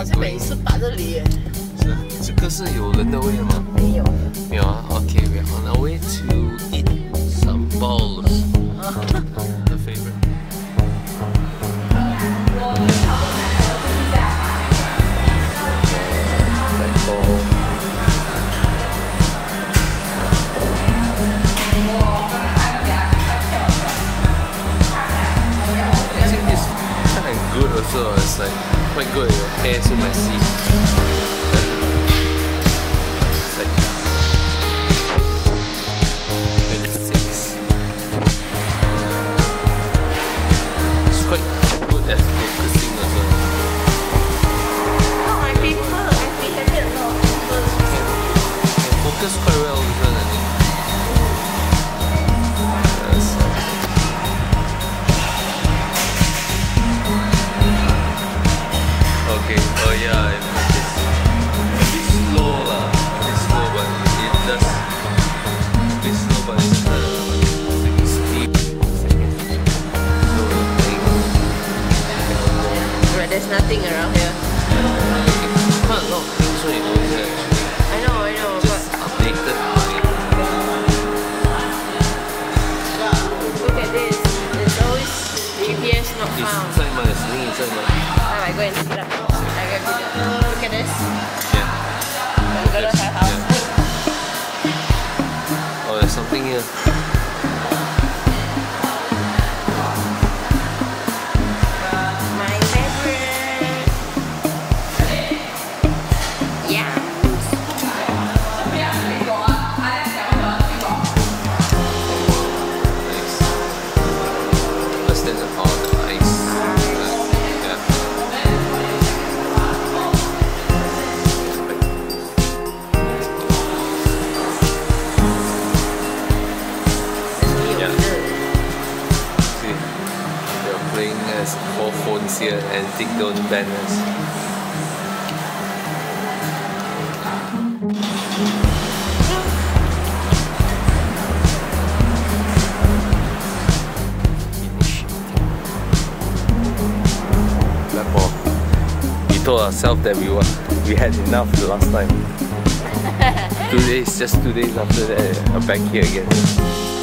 好像每次把这里。是，这个是有人的味吗？没有。Good also. It's like quite good. Your hair so messy. There's nothing around here. quite a lot of things when you go here actually. I know, I know, Just updated. look at this. There's always GPS not It's found. inside my sling inside my Alright, go and look it up. I got video. Look at this. yeah. I'm gonna her house. yeah. Oh, there's something here. Less than a pound of ice. Yeah. Yeah. See, they're playing as four phones here and Dick don't ban told ourselves that we were we had enough the last time. two days, just two days after that, I'm back here again.